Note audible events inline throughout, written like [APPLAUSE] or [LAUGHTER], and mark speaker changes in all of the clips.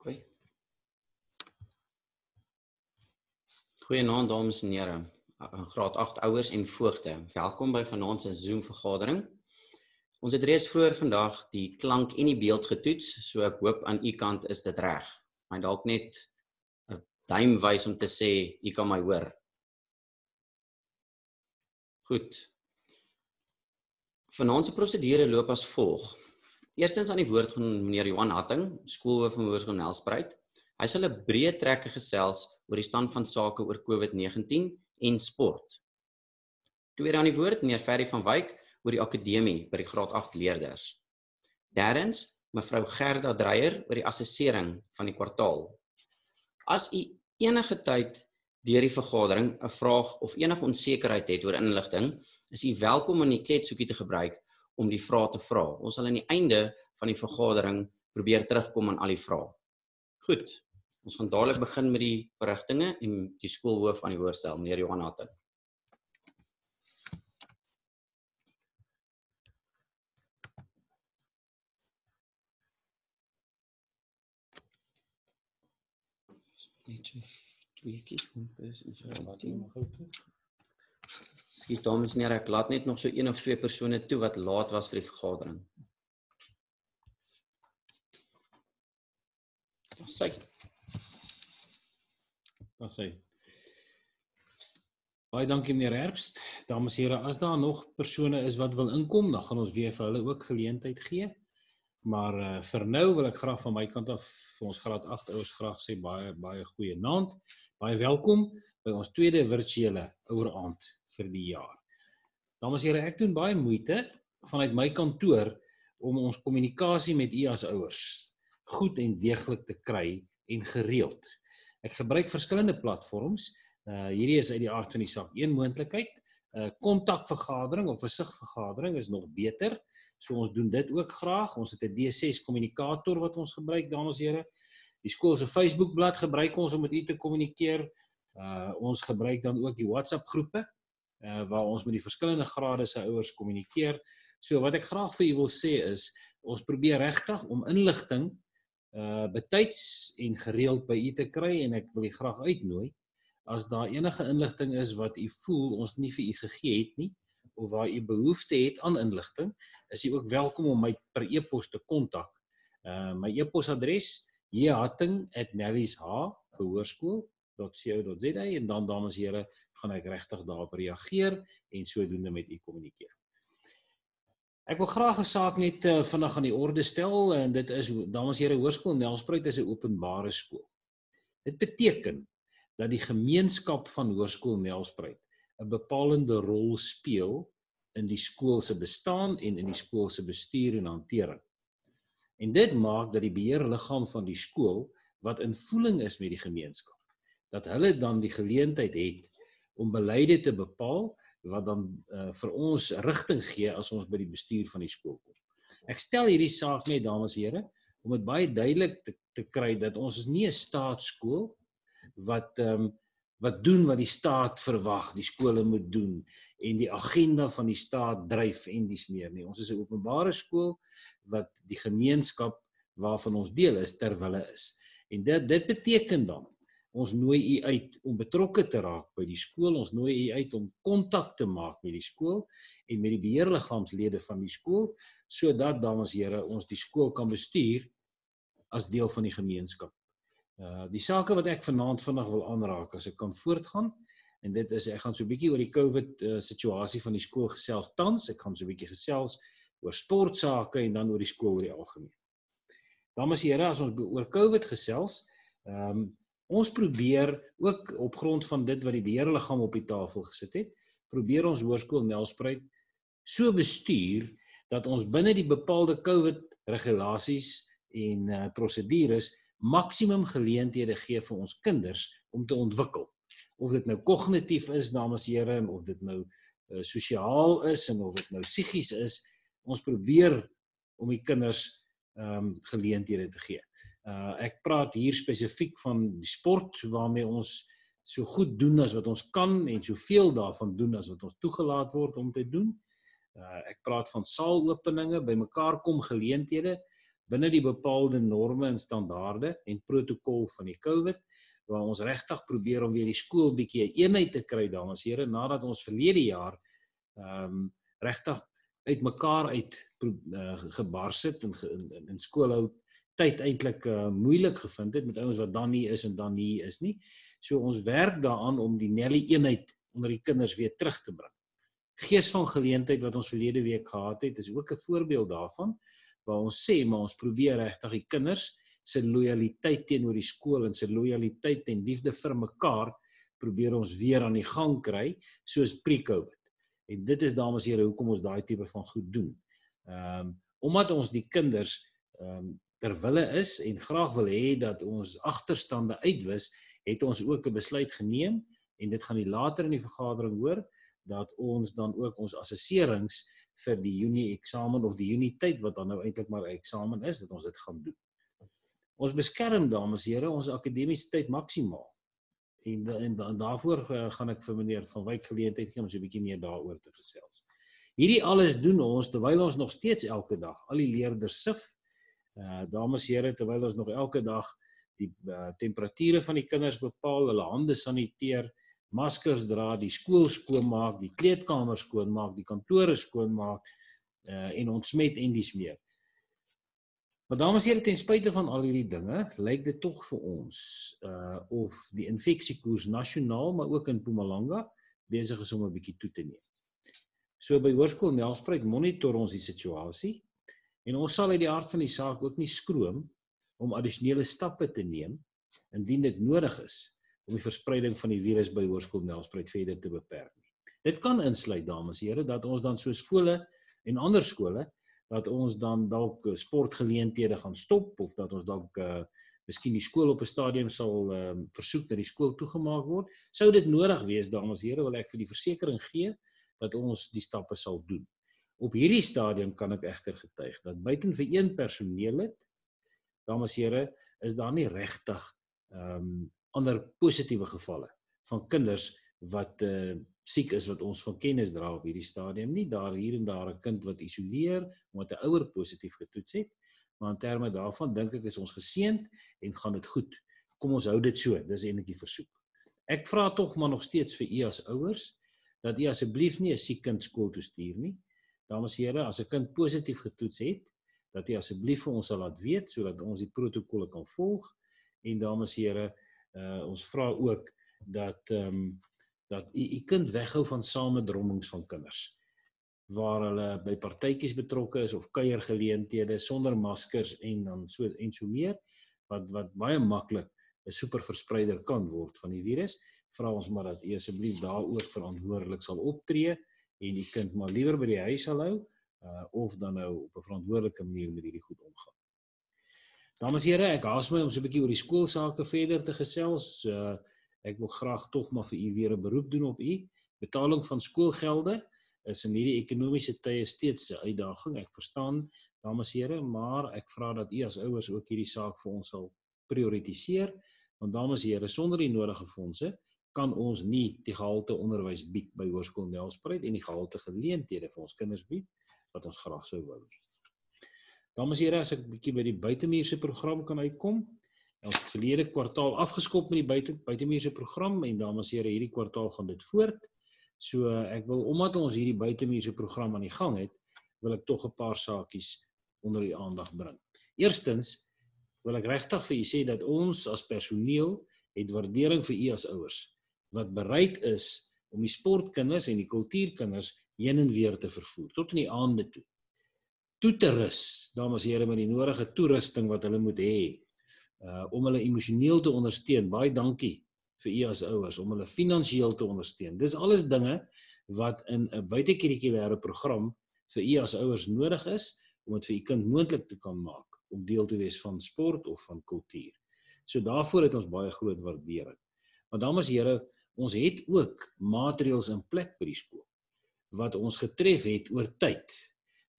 Speaker 1: Goeie. Goeienaand dames en here, graad 8 ouers en voogte. Welkom by vanaand se Zoom vergadering. Ons het reeds vroeër vandag die klank en die beeld getoets, so ek hoop aan u kant is dit reg. Maar dalk net 'n duim wys om te sê u kan my hoor. Goed. Vanaand se prosedure loop as volg. Eerstens aan die woord van meneer Johan Hatting, skoolhoof van Hoërskool Nelspruit. Hy sal 'n breë trekke gesels oor die stand van sake oor COVID-19 en sport. Tweede aan die woord meneer Ferry van Wyk oor die akademie by die graad 8 leerders. Derdens mevrou Gerda Dreyer oor die assessering van die kwartaal. As u enige tyd deur die vergadering 'n vraag of enige onsekerheid het oor inligting, is u welkom om die kletsoekie te gebruik om die vrae te vra. Ons sal aan die einde van die vergadering probeer terugkom aan al die vrae. Goed. Ons gaan dadelik begin met die verrigtinge en die skoolhoof aan die hoorstel, meneer Johan Hatte. Net twee kies kom pers en so wat jy mag hou. Ekskuus dames en here, ek laat net nog so een of twee persone toe wat laat was vir die vergadering. Sy.
Speaker 2: Was hy. Baie dankie meneer Herbst. Dames en here, as daar nog persone is wat wil inkom, dan gaan ons weer vir hulle ook geleentheid gee. Maar uh, vir nou wil ek graag van my kant af vir ons graad 8 ouers graag sê baie baie goeie aand. Baie welkom by ons tweede virtuele ouer aand vir die jaar. Dames en here, ek doen baie moeite vanuit my kantoor om ons kommunikasie met u as ouers goed en deeglik te kry en gereeld. Ek gebruik verskillende platforms. Uh hierdie is uit die aard van die saak een moontlikheid. 'n uh, kontakvergadering of 'n sigvergadering is nog beter. So ons doen dit ook graag. Ons het 'n D6 kommunikator wat ons gebruik, dames en here. Die skool se Facebookblad gebruik ons om met u te kommunikeer. Uh ons gebruik dan ook die WhatsApp groepe uh waar ons met die verskillende grade se ouers kommunikeer. So wat ek graag vir u wil sê is ons probeer regtig om inligting uh betyds en gereeld by u te kry en ek wil u graag uitnooi as daar enige inligting is wat u voel ons nie vir u gegee het nie of waar u behoefte het aan inligting, is u ook welkom om my per e-pos te kontak. Uh my e-posadres jhatting@nelliesha.verhoorskool.co.za en dan dames en here gaan ek regtig daarop reageer en sodoende met u kommunikeer. Ek wil graag 'n saak net uh, vinnig aan die orde stel en dit is dames en here Hoërskool Nelspruit is 'n openbare skool. Dit beteken dat die gemeenskap van Hoërskool Nelspruit 'n bepalende rol speel in die skool se bestaan en in die skool se bestuur en hantering. En dit maak dat die beheerliggaam van die skool wat in voeling is met die gemeenskap, dat hulle dan die geleentheid het om beleide te bepaal wat dan uh, vir ons rigting gee as ons by die bestuur van die skool kom. Ek stel hierdie saak net dames en here om dit baie duidelik te, te kry dat ons is nie 'n staatsskool wat ehm um, wat doen wat die staat verwag die skole moet doen en die agenda van die staat dryf en dis meer nie. Ons is 'n openbare skool wat die gemeenskap waarvan ons deel is ter wille is. En dit dit beteken dan ons nooi u uit om betrokke te raak by die skool. Ons nooi u uit om kontak te maak met die skool en met die beheerliggaamslede van die skool sodat dames en here ons die skool kan bestuur as deel van die gemeenskap. Uh die sake wat ek vanaand vinnig wil aanraak as ek kan voortgaan en dit is ek gaan so 'n bietjie oor die COVID uh, situasie van die skool gesels tans. Ek gaan so 'n bietjie gesels oor sportsake en dan oor die skool oor die algemeen. Dames en here, as ons oor COVID gesels, ehm um, ons probeer ook op grond van dit wat die beheerliggaam op die tafel gesit het, probeer ons hoërskool Nelspruit so bestuur dat ons binne die bepaalde COVID regulasies en uh, prosedures maksimum geleenthede gee vir ons kinders om te ontwikkel. Of dit nou kognitief is, en here, of dit nou uh, sosiaal is en of dit nou psigies is, ons probeer om die kinders ehm um, geleenthede te gee. Uh ek praat hier spesifiek van die sport waarmee ons so goed doen as wat ons kan en soveel daarvan doen as wat ons toegelaat word om te doen. Uh ek praat van saalopeninge, bymekaar kom geleenthede binne die bepaalde norme en standaarde en protokol van die COVID waar ons regtig probeer om weer die skool bietjie 'n eenheid te kry dames en here nadat ons verlede jaar ehm um, regtig uitmekaar uit uh, gebars het en in, in skoolhou tyd eintlik uh, moeilik gevind het met ouens wat dan nie is en dan nie is nie. So ons werk daaraan om die Nelly eenheid onder die kinders weer terug te bring. Gees van geleentheid wat ons verlede week gehad het, is ook 'n voorbeeld daarvan waar ons sê maar ons probeer regtig die kinders se lojaliteit teenoor die skool en se lojaliteit en liefde vir mekaar probeer ons weer aan die gang kry soos pre-COVID. En dit is dames en here hoekom ons daai tipe van goed doen. Ehm um, omdat ons die kinders ehm um, ter wille is en graag wil hê dat ons agterstande uitwis, het ons ook 'n besluit geneem en dit gaan die later in die vergadering hoor dat ons dan ook ons assesserings vir die Junie eksamen of die Junie tyd wat dan nou eintlik maar 'n eksamen is dat ons dit gaan doen. Ons beskerm dames en here ons akademiese tyd maksimaal. En en, en daarvoor uh, gaan ek vir meneer van Wyk geleentheid gee om so 'n bietjie meer daaroor te gesels. Hierdie alles doen ons terwyl ons nog steeds elke dag al die leerders sif. Uh dames en here terwyl ons nog elke dag die uh, temperature van die kinders bepaal, hulle hande saniteer, maskers dra, die skool skoonmaak, die kleedkamer skoonmaak, die kantore skoonmaak uh en ontsmet en dis meer. Maar dames en here, ten spyte van al hierdie dinge, lyk dit tog vir ons uh of die infeksiekoers nasionaal maar ook in Mpumalanga besig is om 'n bietjie toe te neem. So by Hoërskool Nelspruit monitor ons die situasie en ons sal uit die hart van die saak ook nie skroom om addisionele stappe te neem indien dit nodig is om die verspreiding van die virus by Hoërskool Nelspruit verder te beperk nie. Dit kan insluit dames en here dat ons dan so skole en ander skole dat ons dan dalk eh, sportgeleenthede gaan stop of dat ons dalk uh miskien die skool op 'n stadium sal ehm uh, versoek dat die skool toegemaak word. Sou dit nodig wees dames en here wil ek vir die versekering gee dat ons die stappe sal doen. Op hierdie stadium kan ek egter getuig dat buiten vir een personeellid dames en here is daar nie regtig ehm um, ander positiewe gevalle van kinders wat uh siek is wat ons van kennis dra op hierdie stadium. Nie daar hier en daar 'n kind wat isoleer omdat 'n ouer positief getoets het maar in terme daarvan dink ek is ons geseënd en gaan dit goed. Kom ons hou dit so dis enetjie versoek. Ek vra tog maar nog steeds vir u as ouers dat u asseblief nie 'n siek kind skool toe stuur nie. Dames en here as 'n kind positief getoets het dat u asseblief vir ons sal laat weet sodat ons die protokolle kan volg. En dames en here uh ons vra ook dat ehm um, dat u u kind weghou van samedrommings van kinders waar hulle by partytjies betrokke is of kuiergeleenthede sonder maskers en dan so en so meer wat wat baie maklik 'n superverspreider kan word van die virus vra ons maar dat u asseblief daar ook verantwoordelik sal optree en die kind maar liewer by die huis sal hou uh of dan nou op 'n verantwoordelike manier met hierdie goed omgaan. Dames en here, ek haas my om so 'n bietjie oor die skoolsake verder te gesels. Uh ek wil graag tog maar vir u weer 'n beroep doen op u. Betaling van skoolgelde is in hierdie ekonomiese tye steeds 'n uitdaging. Ek verstaan, dames en here, maar ek vra dat u as ouers ook hierdie saak vir ons sal prioritiseer. Want dames en here, sonder die nodige fondse kan ons nie die gehalte onderwys bied by Hoërskool Nelspruit en die gehalte geleenthede vir ons kinders bied wat ons graag sou wou Dames en here, as ek 'n bietjie by die buitemuurse program kan uitkom. Ons het verlede kwartaal afgeskop met die buite buitemuurse program en dames en here, hierdie kwartaal gaan dit voort. So ek wil omdat ons hierdie buitemuurse program aan die gang het, wil ek tog 'n paar saakies onder die aandag bring. Eerstens wil ek regtig vir u sê dat ons as personeel het waardering vir u as ouers wat bereid is om die sportkinders en die kultuurkinders heen en weer te vervoer tot in die aande toe toe te rus, dames en here met die nodige toerusting wat hulle moet hê uh om hulle emosioneel te ondersteun. Baie dankie vir u as ouers om hulle finansiëel te ondersteun. Dis alles dinge wat in 'n buitekurrikulêre program vir u as ouers nodig is om dit vir u kind moontlik te kan maak om deel te wees van sport of van kultuur. So daarvoor het ons baie groot waardering. Maar dames en here, ons het ook maatreëls in plek by die skool wat ons getref het oor tyd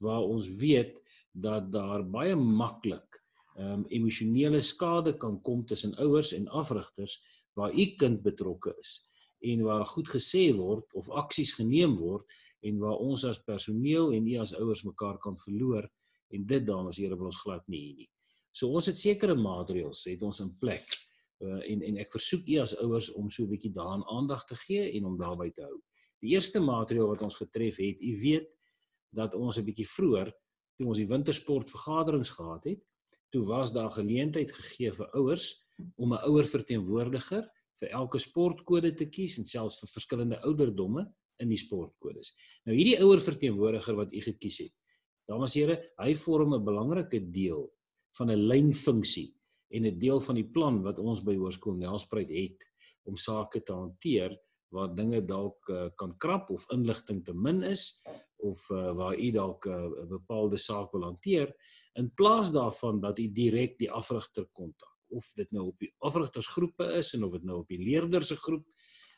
Speaker 2: waar ons weet dat daar baie maklik um, emosionele skade kan kom tussen ouers en afrigters waar u kind betrokke is en waar goed gesê word of aksies geneem word en waar ons as personeel en u as ouers mekaar kan verloor En dit dames en here wil ons glad nie hê nie. So ons het sekere maatreëls het ons in plek. Uh, en en ek versoek u as ouers om so 'n bietjie daaraan aandag te gee en om daarby te hou. Die eerste maatreel wat ons getref het, u weet dat ons 'n bietjie vroeër toe ons die wintersport vergaderings gehad het, toe was daar geleentheid gegee vir ouers om 'n ouer verteenwoordiger vir elke sportkode te kies en selfs vir verskillende ouderdomme in die sportkodes. Nou hierdie ouer verteenwoordiger wat u gekies het. Dames en here, hy vorm 'n belangrike deel van 'n lynfunksie en 'n deel van die plan wat ons by Hoërskool Nelspruit het om sake te hanteer waar dinge dalk uh, kan krap of inligting te min is of uh, waar u dalk eh, 'n uh, bepaalde saak wil hanteer in plaas daarvan dat u direk die afrigter kontak of dit nou op die afrigtersgroepe is en of dit nou op die leerders se groep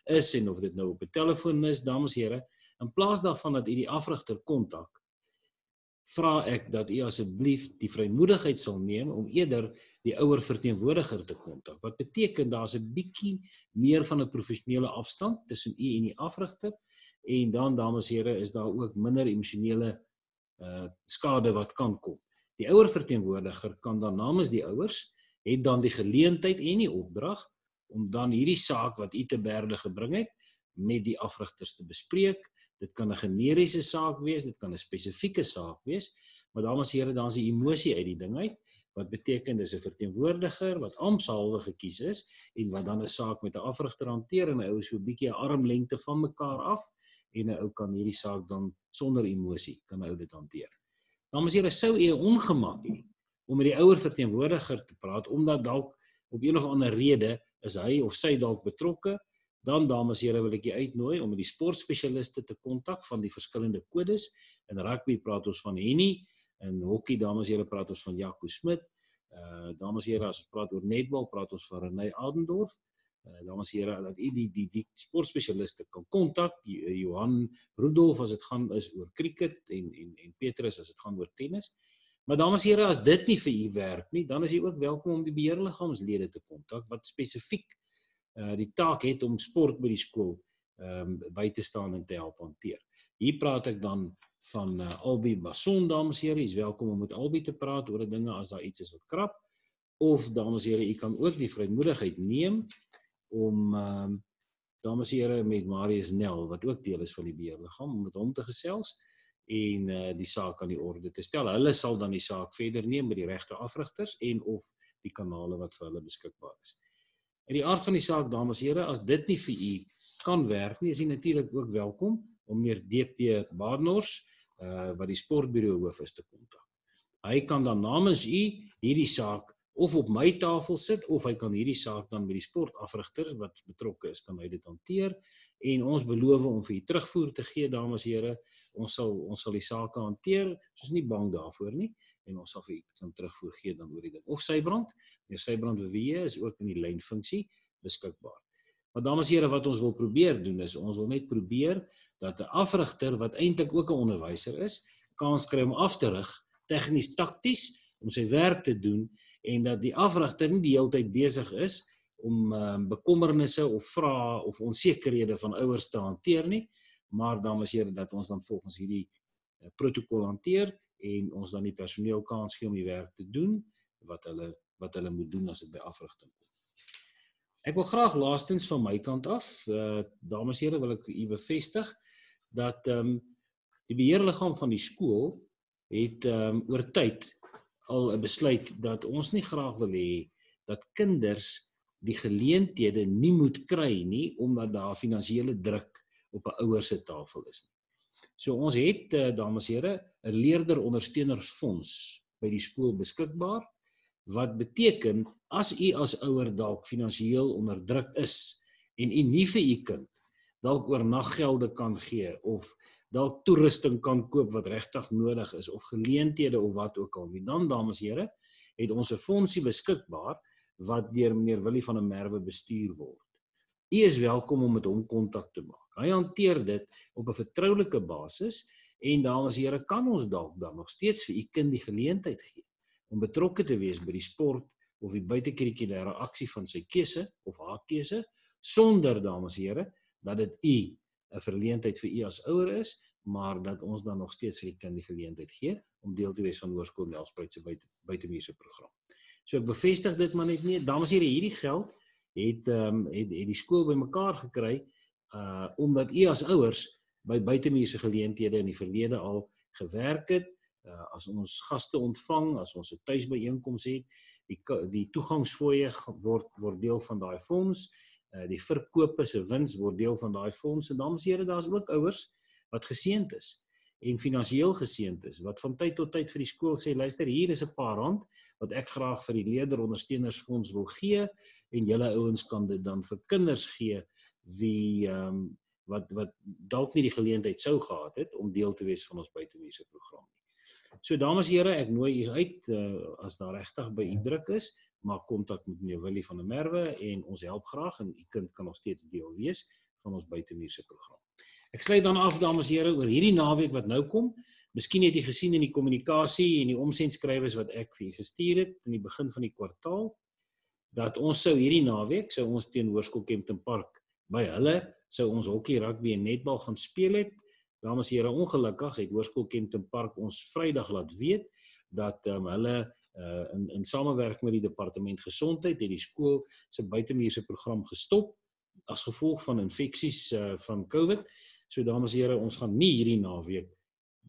Speaker 2: is en of dit nou op 'n telefoon is dames en here in plaas daarvan dat u die afrigter kontak vra ek dat u asseblief die vrymoedigheid sal neem om eerder die ouer verteenwoordiger te kontak. Wat beteken daar's 'n bietjie meer van 'n professionele afstand tussen u en die afrigter en dan dames en here is daar ook minder emosionele uh skade wat kan kom. Die ouer verteenwoordiger kan dan namens die ouers het dan die geleentheid en die opdrag om dan hierdie saak wat u te berde gebring het met die afrigters te bespreek Dit kan 'n generiese saak wees, dit kan 'n spesifieke saak wees, maar dames en here, daar's 'n emosie uit die ding uit wat beteken dis 'n verteenwoordiger wat ampshalwe gekies is en wat dan 'n saak met 'n afrigter hanteer en 'n ou so 'n bietjie 'n armlengte van mekaar af en 'n ou kan hierdie saak dan sonder emosie kan 'n ou dit hanteer. Dames en here, sou u ongemak hê om met die ouer verteenwoordiger te praat omdat dalk op een of ander rede is hy of sy dalk betrokke Dan dames en here wil ek julle uitnooi om met die sportspesialiste te kontak van die verskillende kodes. In rugby praat ons van Henny, in hokkie dames en here praat ons van Jaco Smit. Uh dames en here as ons praat oor netbal praat ons van Renay Adendorf. Uh dames en here dat u die die die sportspesialiste kan kontak. Johan Rudolf as dit gaan is oor cricket en en en Petrus as dit gaan oor tennis. Maar dames en here as dit nie vir u werk nie, dan is u ook welkom om die beheerliggaamslede te kontak wat spesifiek uh die taak het om sport by die skool ehm um, by te staan en te help hanteer. Hier praat ek dan van uh, Albi Bason dames en here, jy's welkom om met Albi te praat oor dinge as daar iets is wat krap of dames en here, u kan ook die vrymoedigheid neem om um, dames en here met Marius Nel wat ook deel is van die beheerliggaam om met hom te gesels en uh, die saak aan die orde te stel. Hulle sal dan die saak verder neem met die regte afrigters en of die kanale wat vir hulle beskikbaar is. In die aard van die saak dames en here, as dit nie vir u kan werk nie, is u natuurlik ook welkom om meneer DP Badenhorst uh wat die sportburo hoof is te kontak. Hy kan dan namens u hierdie saak of op my tafel sit of hy kan hierdie saak dan by die sportafrigters wat betrokke is kan hy dit hanteer en ons beloof om vir u terugvoer te gee dames en here ons sal ons sal die saak hanteer ons is nie bang daarvoor nie en ons sal vir u dan terugvoer gee dan oor die ding. Of Sybrand, meneer Sybrand Wewe is ook in die lynfunksie beskikbaar. Maar dames en here, wat ons wil probeer doen is ons wil net probeer dat 'n afrigter wat eintlik ook 'n onderwyser is, kans kry om af te rig tegnies takties om sy werk te doen en dat die afrigter nie die hele tyd besig is om um, bekommernisse of vrae of onsekerhede van ouers te hanteer nie, maar dames en here dat ons dan volgens hierdie uh, protokol hanteer en ons dan die personeel kans gee om die werk te doen wat hulle wat hulle moet doen as dit by afrigting. Ek wil graag laastens van my kant af, uh dames en here, wil ek u bevestig dat ehm um, die beheerliggaam van die skool het ehm um, oor tyd al 'n besluit dat ons nie graag wil hê dat kinders die geleenthede nie moet kry nie omdat daar finansiële druk op 'n ouer se tafel is nie. So ons het uh, dames en here 'n leerder ondersteunersfonds by die skool beskikbaar wat beteken as u as ouer dalk finansiëel onder druk is en u nie vir u kind dalk oornaggelde kan gee of dalk toerusting kan koop wat regtig nodig is of geleenthede of wat ook al. Wie dan dames en here het ons 'n fondsie beskikbaar wat deur meneer Willie van der Merwe bestuur word. U is welkom om met hom kontak te maak. Hy hanteer dit op 'n vertroulike basis en dames en here kan ons dalk dan nog steeds vir u kind die geleentheid gee om betrokke te wees by die sport of die buitekurrikulêre aksie van sy keuse of haar keuse sonder dames en here dat dit u 'n verleentheid vir u as ouer is maar dat ons dan nog steeds vir die kind die geleentheid gee om deel te wees van Hoërskool Nelspruit se buite buitemuurse program. So ek bevestig dit maar net nie. Dames en here, hierdie geld het ehm um, het, het die skool bymekaar gekry uh omdat u as ouers by buitemuurse geleenthede in die verlede al gewerk het. Uh as ons gaste ontvang, as ons 'n tuisbyeenkoms het, die die toegangsfooie word word deel van daai fonds. Uh die verkope se wins word deel van daai fonds. En dames en here, daar's ook ouers wat geseënd is en finansiëel geseënd is wat van tyd tot tyd vir die skool sê luister hier is 'n paar rand wat ek graag vir die leerderondersteunersfonds wil gee en julle ouens kan dit dan vir kinders gee wie ehm um, wat wat dalk nie die geleentheid sou gehad het om deel te wees van ons buitemuurse program nie. So dames en here, ek nooi u uit uh, as daar regtig by u druk is, maak kontak met meneer Willie van der Merwe en ons help graag en u kind kan nog steeds deel wees van ons buitemuurse program. Ek sluit dan af dames en here oor hierdie naweek wat nou kom. Miskien het jy gesien in die kommunikasie en die omsendskrywes wat ek vir julle gestuur het in die begin van die kwartaal dat ons sou hierdie naweek sou ons teen Hoërskool Kempton Park by hulle sou ons hokkie, rugby en netbal gaan speel het. Dames en here, ongelukkig het Hoërskool Kempton Park ons Vrydag laat weet dat um, hulle uh, in in samewerking met die departement gesondheid het die skool se buitemuurse program gestop as gevolg van infeksies uh, van COVID. So dames en here, ons gaan nie hierdie naweek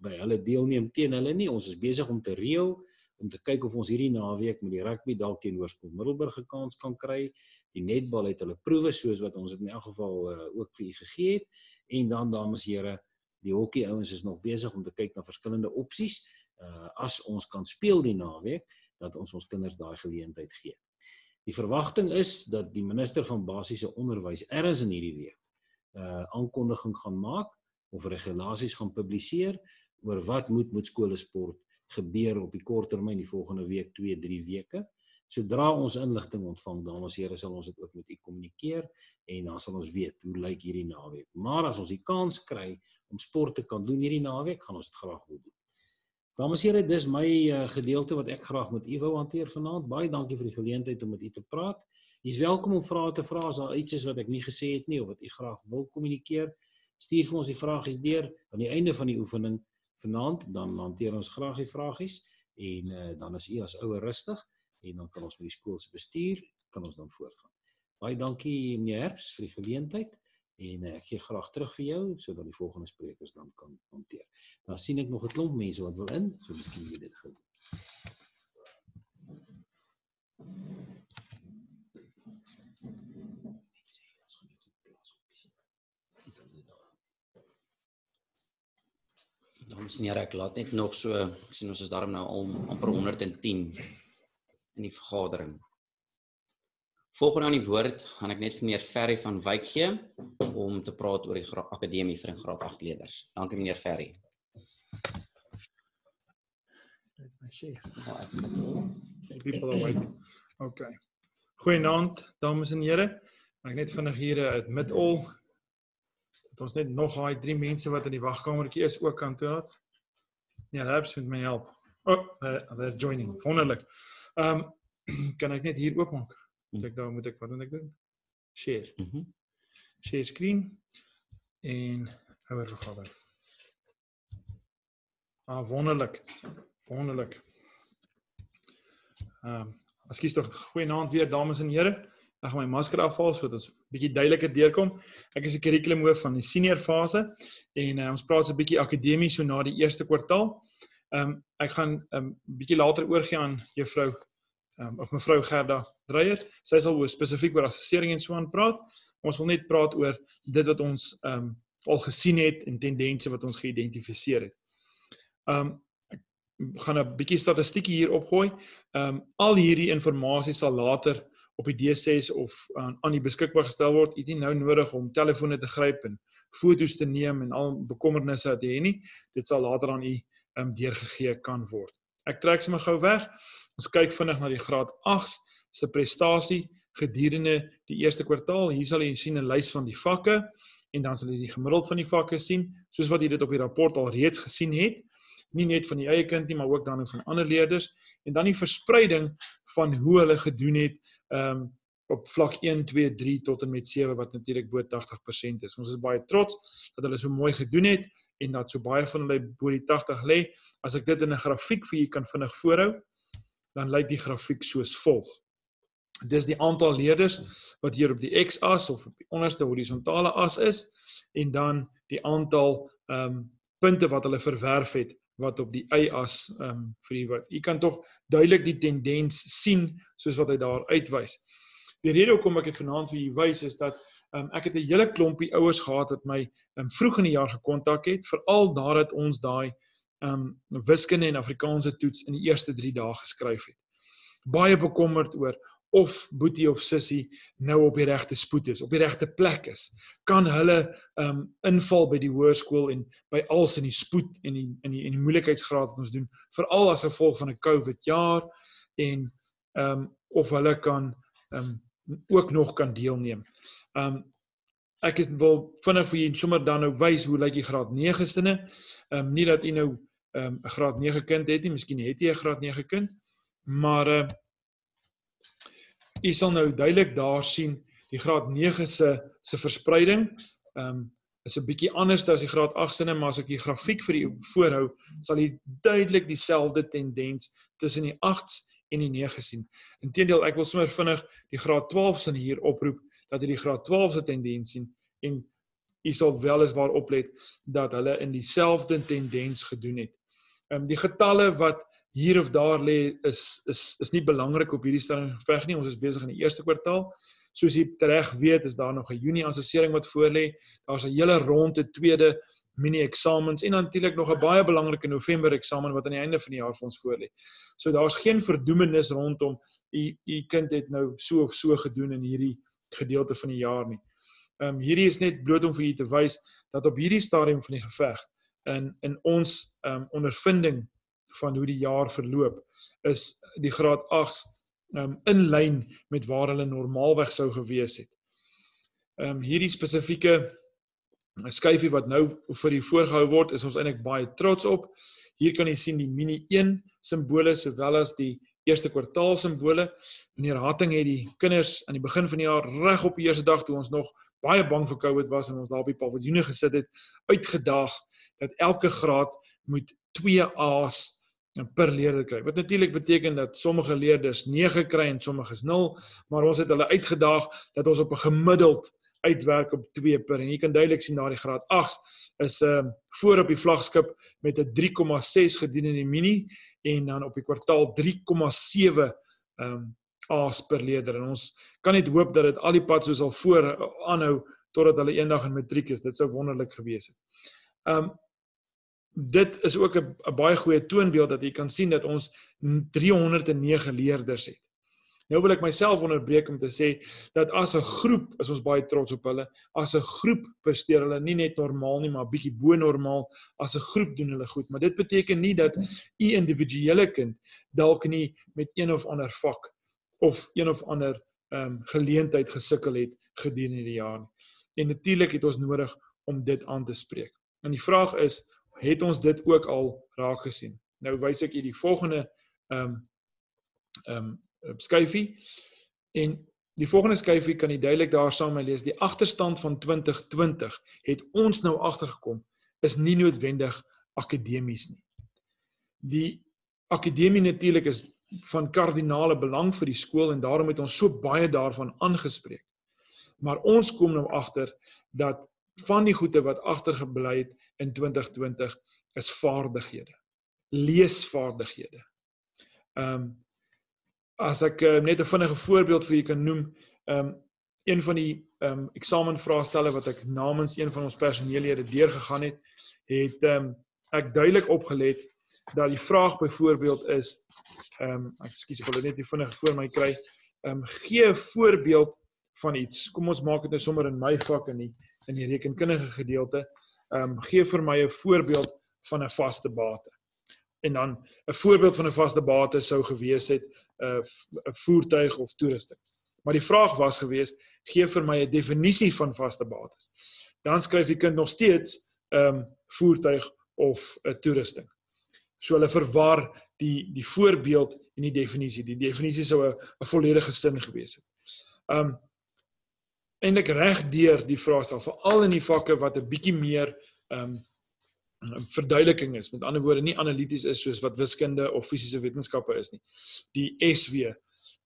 Speaker 2: by hulle deelneem teen hulle nie. Ons is besig om te reël om te kyk of ons hierdie naweek met die rugby dalk teen Hoërskool Middelburg 'n kans kan kry. Die netbal het hulle proewe soos wat ons dit in elk geval uh, ook vir u gegee het. En dan dames en here, die hokkie ouens is nog besig om te kyk na verskillende opsies uh as ons kan speel die naweek dat ons ons kinders daai geleentheid gee. Die verwagting is dat die minister van basiese onderwys erns in hierdie week uh aankondiging gaan maak of regulasies gaan publiseer oor wat moet met skole sport gebeur op die kort termyn die volgende week 2 3 weke. Sodra ons inligting ontvang, dames en here, sal ons dit ook met u kommunikeer en dan sal ons weet hoe lyk hierdie naweek. Maar as ons die kans kry om sport te kan doen hierdie naweek, gaan ons dit graag wil doen. Dames en here, dis my uh, gedeelte wat ek graag met u wou hanteer vanaand. Baie dankie vir die geleentheid om met u te praat. Jy's welkom om vrae te vra as daar iets is wat ek nie gesê het nie of wat jy graag wil kommunikeer. Stuur vir ons die vragies deur aan die einde van die oefening vanaand, dan hanteer ons graag die vragies en uh, dan is u as ouer rustig en dan kan ons met die skool se bestuur kan ons dan voortgaan. Baie dankie meneer Herbs vir die geleentheid en uh, ek gee graag terug vir jou sodat die volgende sprekers dan kan hanteer. Dan sien ek nog 'n klomp mense wat wil in, so miskien jy dit gedoen.
Speaker 1: Dames en here, ek laat net nog so, ek sien ons is daarom nou al amper 110 in die vergadering. Volgende aan die woord gaan ek net vir meneer Ferry van Wyk gee om te praat oor die akademie vir graad 8 leerders. Dankie meneer Ferry.
Speaker 3: Dit my sê. Okay. Goeienaand, dames en here. Ek net vinnig hier admit all dat ons net nog daai drie mense wat in die wagkamertjie is ook kan toe laat. Nee, Herbs met my help. Oh, they're joining. Wonderlik. Ehm um, [CLEARS THROAT] kan ek net hier oopmaak? Ek daar moet ek wat moet ek doen? Share.
Speaker 1: Mhm. Mm
Speaker 3: Share screen en ouer vergader. Ah, wonderlik. Wonderlik. Ehm, um, ekskuus tog, goeienaand weer dames en here. Ek gaan my masker afhaal sodat ons bietjie duideliker deurkom. Ek is 'n kurrikulumhoof van die senior fase en uh, ons praat so 'n bietjie akademies so na die eerste kwartaal. Ehm um, ek gaan 'n um, bietjie later oorgie aan juffrou ehm um, of mevrou Gerda Dreyer. Sy sal oor spesifiek oor assessering en so aan praat. Ons wil net praat oor dit wat ons ehm um, al gesien het en tendense wat ons geïdentifiseer het. Ehm um, gaan 'n bietjie statistiekie hier opgooi. Ehm um, al hierdie inligting sal later op die D6 of aan aan die beskikbaar gestel word. Jy het nie nou nodig om telefone te gryp en foto's te neem en al bekommernisse wat jy het nie. Dit sal later aan u um, deurgegee kan word. Ek trek sommer gou weg. Ons kyk vinnig na die graad 8 se prestasie gedurende die eerste kwartaal. Hier sal jy sien 'n lys van die vakke en dan sal jy die gemiddeld van die vakke sien, soos wat jy dit op die rapport al reeds gesien het. Nie net van die eie kind nie, maar ook dan van ander leerders en dan die verspreiding van hoe hulle gedoen het um, op vlak 1 2 3 tot en met 7 wat natuurlik bo 80% is. Ons is baie trots dat hulle so mooi gedoen het en dat so baie van hulle bo die 80 lê. As ek dit in 'n grafiek vir julle kan vinnig voorhou, dan lyk die grafiek soos volg. Dis die aantal leerders wat hier op die x-as of op die onderste horisontale as is en dan die aantal ehm um, punte wat hulle verwerf het wat op die y-as ehm um, vir die wat. U kan tog duidelik die tendens sien soos wat hy daar uitwys. Die rede hoekom ek dit vanaand vir u wys is dat um, ek het 'n hele klompie ouers gehad wat my um, vroeg in die jaar gekontak het, veral nadat ons daai um wiskunde en Afrikaanse toets in die eerste 3 dae geskryf het. Baie bekommerd oor of boetie of sussie nou op die regte spoed is, op die regte plek is. Kan hulle um inval by die hoërskool en by als in die spoed en die in die in die moeilikheidsgraad wat ons doen, veral as gevolg van 'n COVID jaar en um of hulle kan um ook nog kan deelneem. Um ek is wil vinnig vir julle sommer dan nou wys hoe lyk die graad 9 sinne. Um nie dat u nou um 'n graad 9 kind het nie, miskien het jy 'n graad 9 kind, maar uh u sal nou duidelik daar sien die graad 9 se se verspreiding. Um is 'n bietjie anders as die graad 8 sinne, maar as ek die grafiek vir u voorhou, sal u duidelik dieselfde tendens tussen die 8s en die 9 sien. Inteendeel, ek wil sommer vinnig die graad 12 sin hier oproep dat jy die graad 12 se tendens sien en jy sal wel eens waar oplet dat hulle in dieselfde tendens gedoen het. Ehm um, die getalle wat hier of daar lê is is is nie belangrik op hierdie stelling geveg nie. Ons is besig in die eerste kwartaal. Soos jy reg weet, is daar nog 'n Junie assessering wat voor lê. Daar's 'n hele ronde tweede mini eksamens en natuurlik nog 'n baie belangrike November eksamen wat aan die einde van die jaar vir ons voorlê. So daar's geen verdoemenis rondom u u kind het nou so of so gedoen in hierdie gedeelte van die jaar nie. Ehm um, hierdie is net bloot om vir julle te wys dat op hierdie stadium van die geveg in in ons ehm um, ondervinding van hoe die jaar verloop is die graad 8 ehm um, in lyn met waar hulle normaalweg sou gewees het. Ehm um, hierdie spesifieke skyfie wat nou vir die voorgehou word is ons eintlik baie trots op. Hier kan jy sien die mini 1 simbole sowel as die eerste kwartaal simbole. Meneer Hatting het die kinders aan die begin van die jaar reg op die eerste dag toe ons nog baie bang vir COVID was en ons daar op die paviljoene gesit het, uitgedaag dat elke graad moet 2 A's per leerder kry. Wat natuurlik beteken dat sommige leerders 9 kry en sommige is 0, maar ons het hulle uitgedaag dat ons op 'n gemiddeld uitwerk op 2 per en jy kan duidelik sien daar die graad 8 is ehm uh, voor op die vlaggenskap met 'n 3,6 gedien in die mini en dan op die kwartaal 3,7 ehm um, A's per leerder en ons kan net hoop dat dit al die pad soos al voor aanhou totdat hulle eendag in matriek is. Dit sou wonderlik gewees het. Ehm um, dit is ook 'n baie goeie toonbeeld dat jy kan sien dat ons 309 leerders het. Nou wil ek myself onderbreek om te sê dat as 'n groep is ons baie trots op hulle. As 'n groep presteer hulle nie net normaal nie, maar bietjie bo normaal. As 'n groep doen hulle goed, maar dit beteken nie dat u individuele kind dalk nie met een of ander vak of een of ander ehm um, geleentheid gesukkel het gedurende die jaar nie. En natuurlik het ons nodig om dit aan te spreek. En die vraag is, het ons dit ook al raak gesien? Nou wys ek u die volgende ehm um, ehm um, skyfie. En die volgende skyfie kan jy duidelik daar saam lees. Die agterstand van 2020 het ons nou agtergekom is nie noodwendig akademies nie. Die akademie natuurlik is van kardinale belang vir die skool en daarom het ons so baie daarvan aangespreek. Maar ons kom nou agter dat van die goeie wat agtergebly het in 2020 is vaardighede. Leesvaardighede. Ehm um, as ek uh, net 'n vinnige voorbeeld vir julle kan noem, ehm um, een van die ehm um, eksamenvraestelle wat ek namens een van ons personeellede deurgegaan het, het ehm um, ek duidelik opgelet dat die vraag byvoorbeeld is ehm um, ek skuis ek wil dit net nie vinnig voor my kry. Ehm um, gee 'n voorbeeld van iets. Kom ons maak dit nou sommer in my vak in die in die rekenkundige gedeelte. Ehm um, gee vir my 'n voorbeeld van 'n vaste bate. En dan 'n voorbeeld van 'n vaste bate sou gewees het 'n 'n voertuig of toerusting. Maar die vraag was gewees, gee vir my 'n definisie van vaste bates. Dan skryf die kind nog steeds 'n um, ehm, voertuig of 'n toerusting. So hulle verwar die die voorbeeld en die definisie. Die definisie sou 'n 'n volledige sin gewees het. Um eintlik reg deur die vraestel veral in die vakke wat 'n bietjie meer um verduideliking is. Met ander woorde, nie analities is soos wat wiskunde of fisiese wetenskappe is nie. Die SW.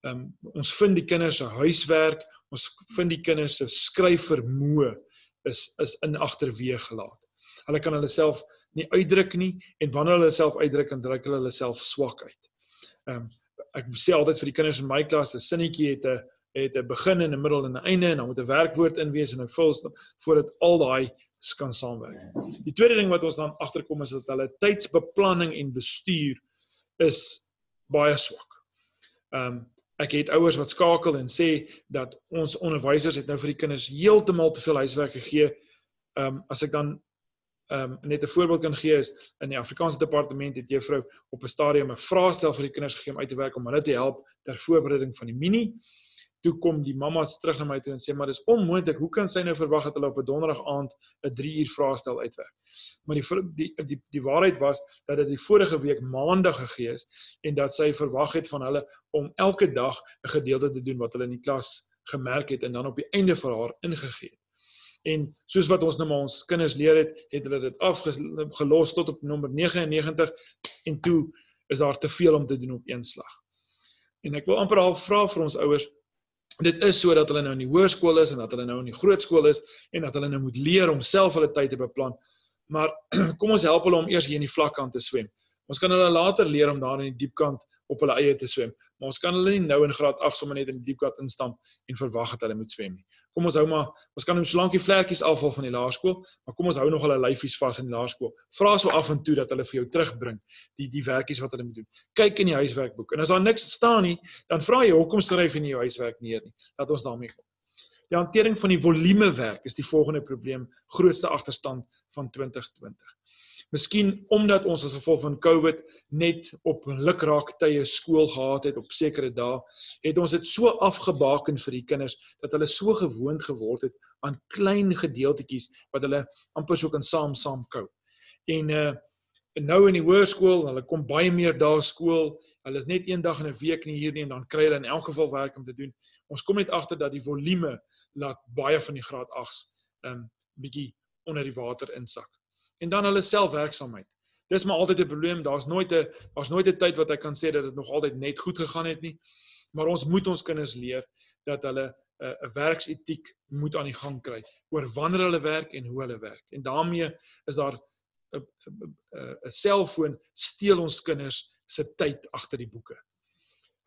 Speaker 3: Ehm um, ons vind die kinders se huiswerk, ons vind die kinders se skryfvermoë is is in agterweeg gelaat. Hulle kan hulle self nie uitdruk nie en wanneer hulle self uitdruk, dan druk hulle hulle self swak uit. Ehm um, ek sê altyd vir die kinders in my klas, 'n sinnetjie het 'n het 'n begin en 'n middel en 'n einde en dan moet 'n werkwoord in wees en 'n vulstop voordat al daai kan saamwerk. Die tweede ding wat ons dan agterkom is dat hulle tydsbeplanning en bestuur is baie swak. Ehm um, ek het ouers wat skakel en sê dat ons onderwysers het nou vir die kinders heeltemal te veel huiswerk gegee. Ehm um, as ek dan ehm um, net 'n voorbeeld kan gee is in die Afrikaanse departement het juffrou op 'n stadium 'n vraestel vir die kinders gegee om uit te werk om hulle te help ter voorbereiding van die mini toe kom die mamma's terug na my toe en sê maar dis onmoontlik hoe kan sy nou verwag dat hulle op 'n donderdag aand 'n 3 uur vraestel uitwerk? Maar die die die die waarheid was dat dit die vorige week maandag gegee is en dat sy verwag het van hulle om elke dag 'n gedeelte te doen wat hulle in die klas gemerk het en dan op die einde vir haar ingegee het. En soos wat ons nou maar ons kinders leer het het hulle dit afgelos tot op nommer 99 en toe is daar te veel om te doen op een slag. En ek wil amper al vra vir ons ouers dit is sodat hulle nou in die hoërskool is en dat hulle nou in die grootskool is en dat hulle nou moet leer om self hulle tyd te beplan. Maar [CLEARS THROAT] kom ons help hulle om eers hier in die vlakkant te swem. Ons kan hulle later leer om daar in die diepkant op hulle eie te swem, maar ons kan hulle nie nou in graad 8 sommer net in die diepkant instamp en verwag dat hulle moet swem nie. Kom ons hou maar, ons kan hom solank die vlekkies afval van die laerskool, maar kom ons hou nog hulle lyfies vas in die laerskool. Vra so af en toe dat hulle vir jou terugbring die die werkies wat hulle moet doen. Kyk in die huiswerkboek en as daar niks staan nie, dan vra jy hoekom skryf jy nie jou huiswerk neer nie. Laat ons daarmee kom. Die hantering van die volume werk is die volgende probleem, grootste agterstand van 2020. Miskien omdat ons as gevolg van COVID net op lukraak tye skool gehad het op sekere dae, het ons dit so afgebaken vir die kinders dat hulle so gewoond geword het aan klein gedeeltetjies wat hulle amper so kan saam saam kou. En uh nou in die hoërskool, hulle kom baie meer daar skool. Hulle is net een dag in 'n week nie hier nie en dan kry hulle in elk geval werk om te doen. Ons kom net agter dat die volume laat baie van die graad 8s um bietjie onder die water insak en dan hulle selfwerksaamheid. Dis maar altyd 'n probleem. Daar's nooit 'n daar's nooit 'n tyd wat ek kan sê dat dit nog altyd net goed gegaan het nie. Maar ons moet ons kinders leer dat hulle 'n uh, werksetiek moet aan die gang kry oor wanneer hulle werk en hoe hulle werk. En daarmee is daar 'n 'n 'n selfoon steel ons kinders se tyd agter die boeke.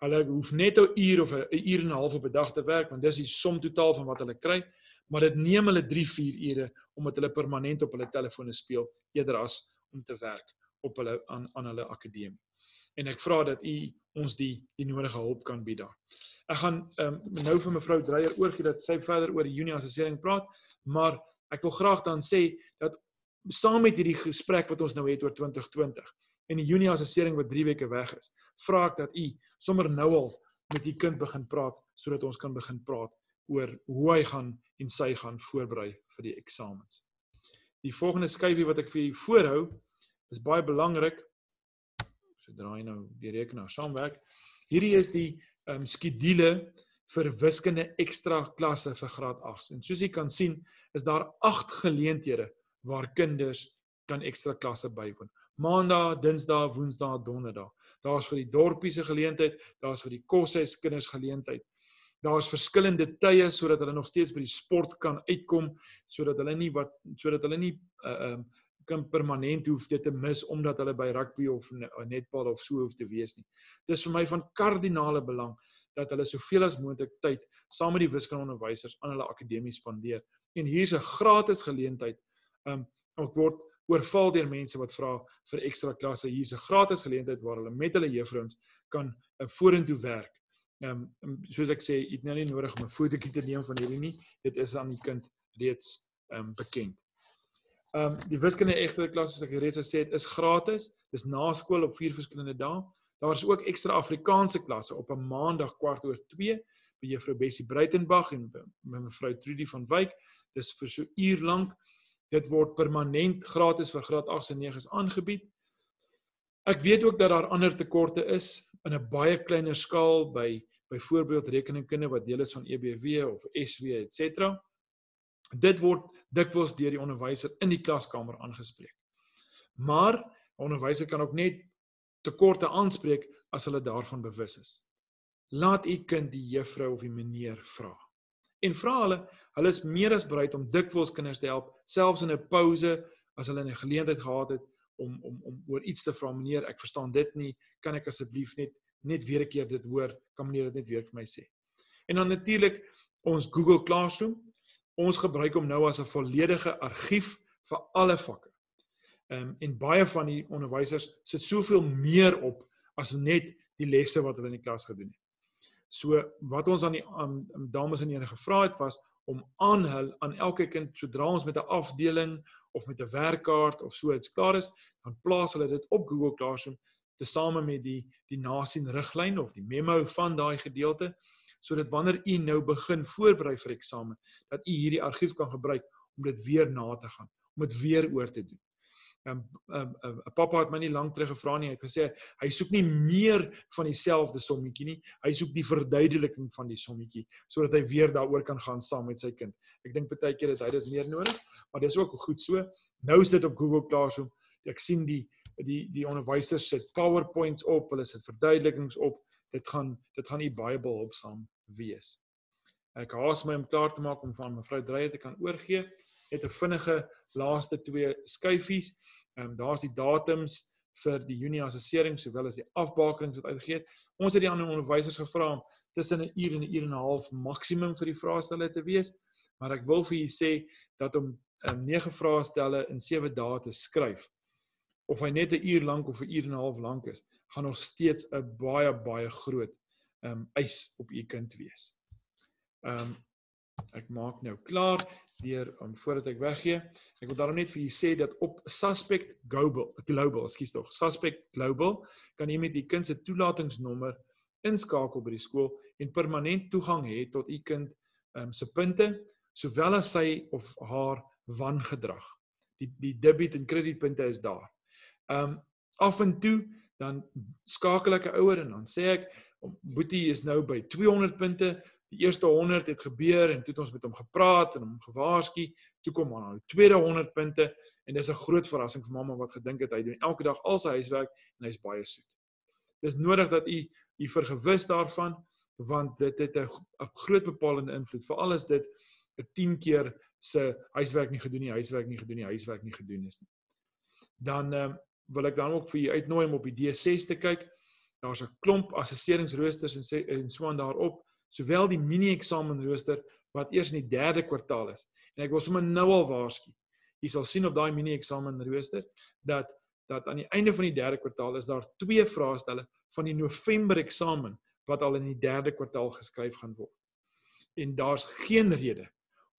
Speaker 3: Hulle hoef net 'n uur of 'n uur en 'n half op 'n dag te werk want dis die som totaal van wat hulle kry maar dit neem hulle 3 4 ure omdat hulle permanent op hulle telefone speel eerder as om te werk op hulle aan aan hulle akademie. En ek vra dat u ons die die nodige hulp kan bied daar. Ek gaan um, nou vir mevrou Dreyer oorgie dat sy verder oor die Junie assessering praat, maar ek wil graag dan sê dat saam met hierdie gesprek wat ons nou het oor 2020 en die Junie assessering wat 3 weke weg is, vra ek dat u sommer nou al met u kind begin praat sodat ons kan begin praat oor hoe hy gaan en sy gaan voorberei vir die eksamens. Die volgende skyfie wat ek vir julle voorhou is baie belangrik. So draai nou die rekenaar saamwerk. Hierdie is die ehm um, skedule vir wiskunde ekstra klasse vir graad 8. En soos jy kan sien, is daar 8 geleenthede waar kinders kan ekstra klasse bywoon. Maandag, Dinsdag, Woensdag, Donderdag. Daar's vir die dorpie se geleentheid, daar's vir die koshuis kinders geleentheid daar's verskillende tye sodat hulle nog steeds by die sport kan uitkom sodat hulle nie wat sodat hulle nie uh um kan permanent hoef dit te mis omdat hulle by rugby of netbal of so hoef te wees nie. Dis vir my van kardinale belang dat hulle soveel as moontlik tyd saam met die wiskundeonderwysers aan hulle akademie spandeer. En hier's 'n gratis geleentheid. Um ek word oorval deur mense wat vra vir ekstra klasse. Hier's 'n gratis geleentheid waar hulle met hulle juffrouens kan uh, vorentoe werk Ehm um, soos ek sê, jy het nou nie nodig om 'n fotootjie te neem van hierdie nie. Dit is aan die kind reeds ehm um, bekend. Ehm um, die wiskunde egte klas soos ek reeds gesê het, is gratis. Dis na skool op vier verskillende dae. Daar is ook ekstra Afrikaanse klasse op 'n maandag kwart oor 2 by juffrou Bessie Breitenberg en by mevrou Trudy van Wyk. Dis vir so uur lank. Dit word permanent gratis vir graad 8s en 9s aangebied. Ek weet ook dat daar ander tekorte is in 'n baie kleiner skaal by byvoorbeeld rekeningkunde wat deel is van EBW of SW etc. Dit word dikwels deur die onderwyser in die klaskamer aangespreek. Maar 'n onderwyser kan ook net tekorte aanspreek as hulle daarvan bewus is. Laat u kind die juffrou of die meneer vra. En vra hulle, hulle is meer as bereid om dikwels kinders te help, selfs in 'n pouse as hulle 'n geleentheid gehad het om om om oor iets te vra, meneer, ek verstaan dit nie, kan ek asseblief net net weer 'n keer dit hoor, kan meneer dit net weer vir my sê. En dan natuurlik ons Google Classroom. Ons gebruik hom nou as 'n volledige argief vir alle vakke. Ehm um, en baie van die onderwysers sit soveel meer op as net die lesse wat hulle in die klas gedoen het. So wat ons aan die aan dames en here gevra het was om aan hul aan elke kind sodra ons met 'n afdeling of met 'n werkkaart of so iets klaar is, dan plaas hulle dit op Google Classroom tesame met die die nasien riglyn of die memo van daai gedeelte sodat wanneer u nou begin voorberei vir eksamen dat u hierdie argief kan gebruik om dit weer na te gaan om dit weer oor te doen. 'n 'n 'n pappa het my nie lank terug gevra nie, hy het gesê hy soek nie meer van dieselfde sommetjie nie, hy soek die verduideliking van die sommetjie sodat hy weer daaroor kan gaan saam met sy kind. Ek dink baie keer is hy dit meer nodig, maar dis ook goed so. Nou is dit op Google Classroom. Ek sien die die die onderwysers sit PowerPoints op, hulle sit verduidelikings op. Dit gaan dit gaan u baie behulpsaam wees. Ek haas my om klaar te maak om van mevrou Dreyer te kan oorgee. Net 'n vinnige laaste twee skyfies. Ehm um, daar's die datums vir die Junie assessering sowel as die afbakerings wat uitgegee het. Ons het die ander onderwysers gevra om tussen 'n uur en 'n uur en 'n half maksimum vir die vraestelle te wees, maar ek wil vir julle sê dat om um, 9 vraestelle in 7 dae te skryf of hy net 'n uur lank of 'n uur en 'n half lank is, gaan nog steeds 'n baie baie groot ehm um, eis op u kind wees. Ehm um, ek maak nou klaar deur om um, voordat ek weggee. Ek wil daarom net vir julle sê dat op Suspect Global, Global, ekskuus tog, Suspect Global kan jy met u kind se toelatingsnommer inskakel by die skool en permanent toegang hê tot u kind ehm um, se punte sowel as sy of haar wangedrag. Die die debit en kredietpunte is daar. Ehm um, af en toe dan skakel ek 'n ouer en dan sê ek Boetie is nou by 200 punte. Die eerste 100 het gebeur en toe het ons met hom gepraat en hom gewaarsku. Toe kom aan nou tweede 100 punte en dis 'n groot verrassing vir mamma wat gedink het hy doen elke dag al sy huiswerk en hy's baie soet. Dis nodig dat u u vergewis daarvan want dit het 'n groot bepalende invloed veral as dit 'n 10 keer se huiswerk nie gedoen nie, huiswerk nie gedoen nie, huiswerk nie gedoen is nie. Dan ehm um, wil ek dan ook vir julle uitnooi om op die D6 te kyk. Daar's 'n klomp assesseringsroosters en en so aan daarop, sowel die mini-eksamenrooster wat eers in die 3de kwartaal is. En ek wil sommer nou al waarsku. Jy sal sien op daai mini-eksamenrooster dat dat aan die einde van die 3de kwartaal is daar twee vraestelle van die November eksamen wat al in die 3de kwartaal geskryf gaan word. En daar's geen rede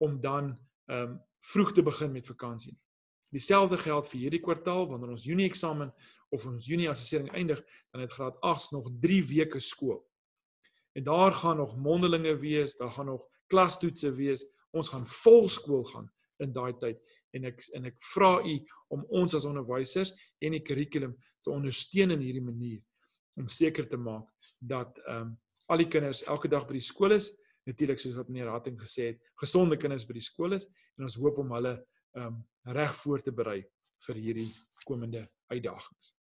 Speaker 3: om dan ehm um, vroeg te begin met vakansie nie. Dieselfde geld vir hierdie kwartaal wanneer ons Junie eksamen of ons Junie assessering eindig, dan het graad 8 nog 3 weke skool. En daar gaan nog mondelinge wees, daar gaan nog klastoetse wees. Ons gaan vol skool gaan in daai tyd en ek en ek vra u om ons as onderwysers en die kurrikulum te ondersteun in hierdie manier om seker te maak dat ehm um, al die kinders elke dag by die skool is. Natuurlik soos wat meneer Hatting gesê het, gesonde kinders by die skool is en ons hoop om hulle ehm um, reg voor te berei vir hierdie komende uitdagings.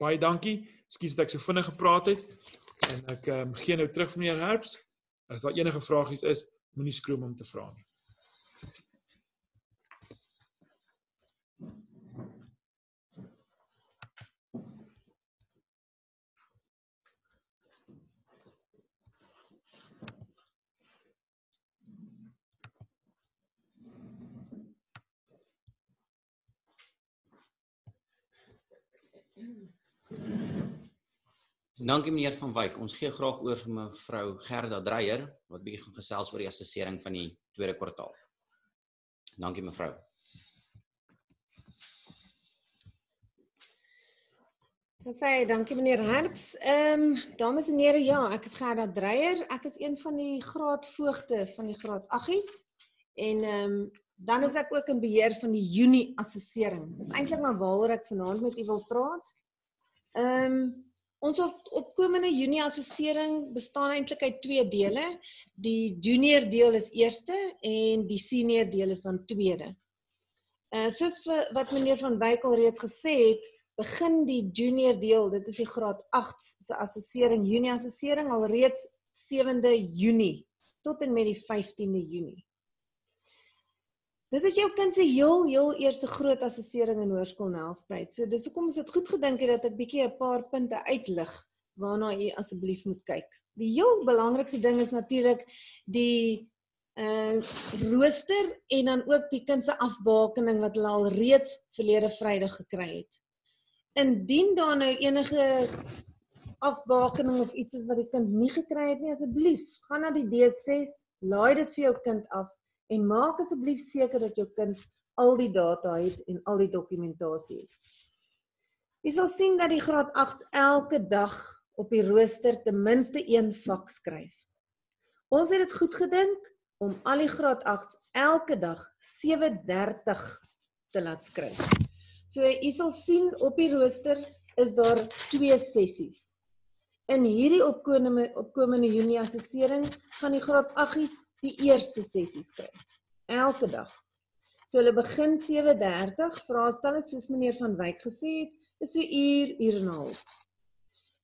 Speaker 3: Baie dankie. Ekskuus dat ek so vinnig gepraat het. En ek ehm um, gee nou terug vir meneer Herbs. As daar enige vragies is, moenie skroom om te vra nie.
Speaker 1: Dankie meneer van Wyk. Ons gee graag oor vir mevrou Gerda Dreyer wat bietjie gaan gesels oor die assessering van die tweede kwartaal. Dankie mevrou.
Speaker 4: Gesê, dankie meneer Herbs. Ehm um, dames en here, ja, ek is Gerda Dreyer. Ek is een van die graadvoogte van die graad 8s en ehm um, dan is ek ook in beheer van die Junie assessering. Dis eintlik maar waaroor ek vanaand met u wil praat. Ehm um, ons op, opkomende Junie assessering bestaan eintlik uit twee dele. Die junior deel is eerste en die senior deel is dan tweede. Uh soos vir, wat meneer van Wyk al reeds gesê het, begin die junior deel, dit is die graad 8 se assessering, Junie assessering al reeds 7de Junie tot en met die 15de Junie. Dit is jou kind se heel heel eerste groot assessering in Hoërskool Nelspruit. So dis hoekom is dit goed gedink het dat ek bietjie 'n paar punte uitlig waarna u asseblief moet kyk. Die heel belangrikste ding is natuurlik die uh rooster en dan ook die kind se afbakening wat hulle al reeds verlede Vrydag gekry het. Indien daar nou enige afbakening of iets is wat die kind nie gekry het nie, asseblief gaan na die D6, laai dit vir jou kind af en maak asseblief seker dat jou kind al die data het en al die dokumentasie het. Jy sal sien dat die graad 8 elke dag op die rooster ten minste een vak skryf. Ons het dit goed gedink om al die graad 8 elke dag 7:30 te laat skryf. So u sal sien op die rooster is daar twee sessies. In hierdie opkomende opkomende Junie assessering gaan die graad 8s die eerste sessie skryf elke dag. So hulle begin 7:30, vraestelle soos meneer van Wyk gesê het, is so uur, uur en 'n half.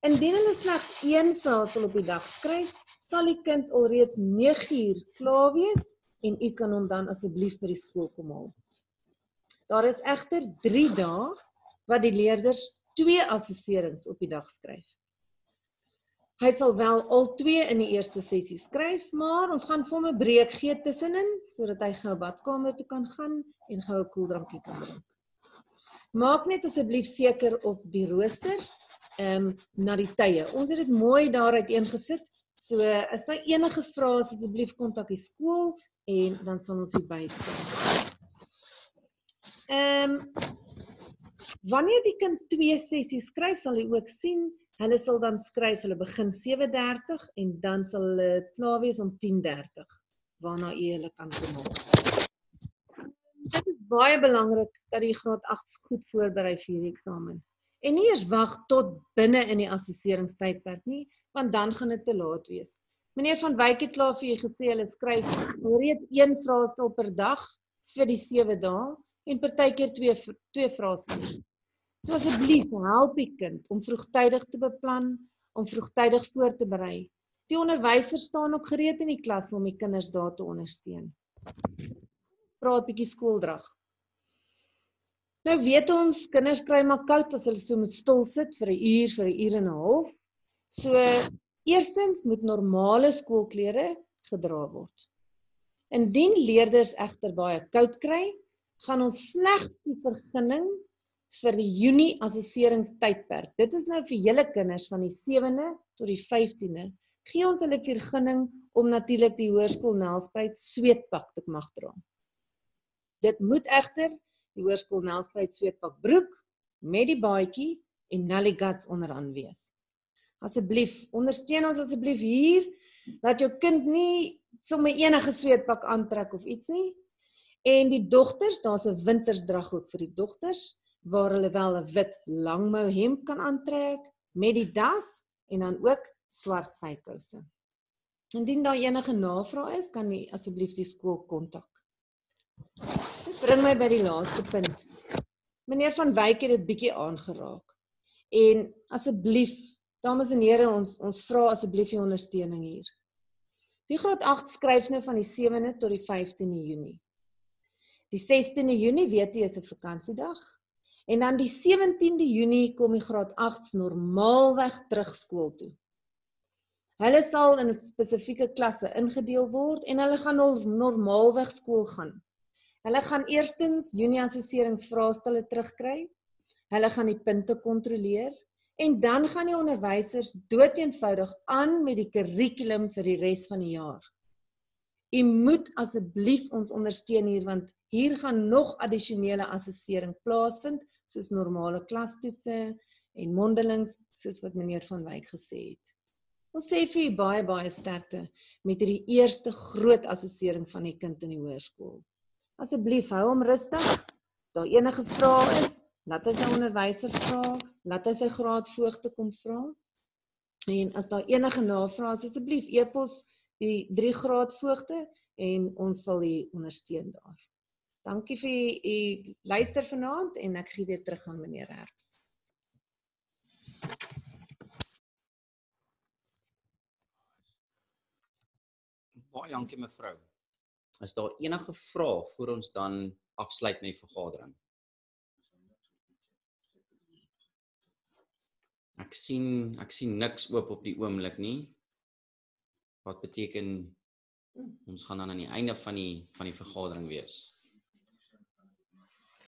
Speaker 4: Indien hulle slegs een vraestel op die dag skryf, sal die kind alreeds 9 uur klaar wees en u kan hom dan asseblief by die skool kom haal. Daar is egter 3 dae wat die leerders twee assesserings op die dag skryf. Hy sal wel al twee in die eerste sessie skryf, maar ons gaan vir hom 'n breek gee tussenin sodat hy gou badkamer toe kan gaan en gou 'n koeldrankie kan drink. Maak net asseblief seker op die rooster ehm um, na die tye. Ons het dit mooi daar uiteengesit So as daar enige vrae is, asseblief kontak die skool en dan sal ons u bystaan. Ehm um, wanneer die kind twee sessies skryf, sal hy ook sien hulle sal dan skryf, hulle begin 7:30 en dan sal hulle klaar wees om 10:30 waarna u hulle kan kom haal. Dit is baie belangrik dat die graad 8 goed voorberei vir hierdie eksamen. En nie eers wag tot binne in die assesseringstydperk nie, want dan gaan dit te laat wees. Meneer van Wyk het klaar vir u gesê hulle skryf reeds een vraestel per dag vir die 7 dae en partykeer twee twee vraestelle. So asseblief help die kind om vroegtydig te beplan, om vroegtydig voor te berei. Die onderwysers staan ook gereed in die klas om die kinders daar te ondersteun. Praat bietjie skooldrag. Nou weet ons kinders kry maar koud as hulle so moet stil sit vir 'n uur, vir 'n uur en 'n half. So eerstens moet normale skoolklere gedra word. Indien leerders egter baie koud kry, gaan ons slegs die vergunning vir die Junie assesseringstydperk. Dit is nou vir julle kinders van die 7de tot die 15de. Gee ons hulle vergunning om natuurlik die hoërskool Nelspruit sweetpak te mag dra. Dit moet egter die hoërskool Nelspruit sweetpak broek met die baadjie en Nelly Guts onderaan wees. Asseblief, ondersteun ons asseblief hier dat jou kind nie sommer enige sweetpak aantrek of iets nie. En die dogters, daar's 'n wintersdrag ook vir die dogters waar hulle wel 'n wit langmou hemp kan aantrek met die das en dan ook swart sykouse. Indien daar enige navrae is, kan jy asseblief die skool kontak. Dit bring my by die laaste punt. Meneer van Wyk het dit bietjie aangeraak. En asseblief Dames en here, ons ons vra asseblief u ondersteuning hier. Die graad 8 skryf nou van die 7de tot die 15de Junie. Die 16de Junie weet jy is 'n vakansiedag en dan die 17de Junie kom die graad 8s normaalweg terug skool toe. Hulle sal in spesifieke klasse ingedeel word en hulle gaan al normaalweg skool gaan. Hulle gaan eerstens Junie assesseringsvraestelle terugkry. Hulle gaan die punte kontroleer En dan gaan die onderwysers doeteenvoudig aan met die kurrikulum vir die res van die jaar. U moet asseblief ons ondersteun hier want hier gaan nog addisionele assessering plaasvind soos normale klastoetse en mondelings soos wat meneer van Wyk gesê het. Ons sê vir u baie baie sterkte met hierdie eerste groot assessering van die kind in die hoërskool. Asseblief hou hom rustig. As daar enige vrae is, laat hy sy onderwyser vra laat hy sy graadvoogte kom vra. En as daar enige navrae is, asseblief e-pos die drie graadvoogte en ons sal u ondersteun daar. Dankie vir u luister vanaand en ek gee weer terug aan meneer Herbs.
Speaker 1: Baie dankie mevrou. Is daar enige vrae voor ons dan afsluit met die vergadering? Ek sien ek sien niks oop op die oomblik nie. Wat beteken ons gaan dan aan die einde van die van die vergadering wees.